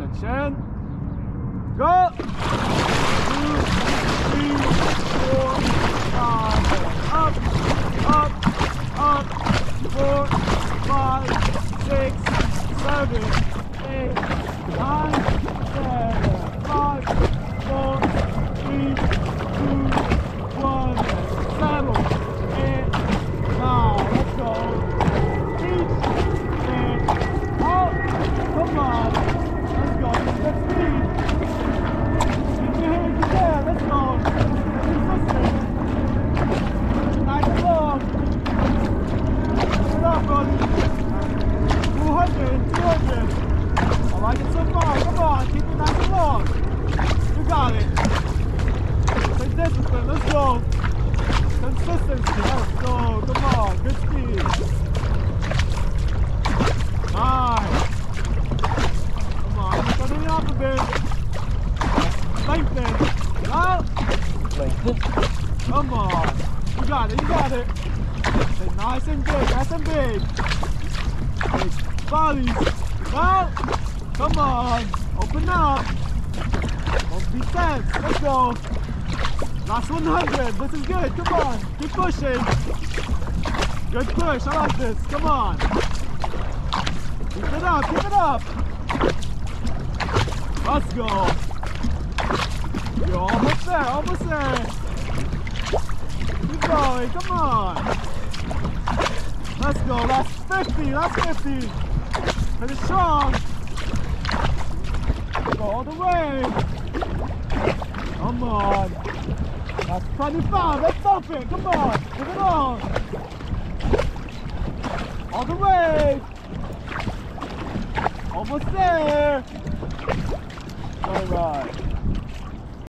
Attention. Go. Go. Consistency. Let's go. Come on. Good speed. Nice. Come on. Keep on the up a bit. Lengthen. Out. Come on. You got it. You got it. Stay nice and big. Nice and big. Bodies. Out. Come on. Open up. Don't be tense. Let's go. Last 100. This is good. Come on. Keep pushing. Good push. I like this. Come on. Keep it up. Keep it up. Let's go. You're almost there. Almost there. Keep going. Come on. Let's go. Last 50. Last 50. Finish strong. Go all the way. Come on. That's 25. Let's bump it. Come on. Give it on. All the way. Almost there. All right.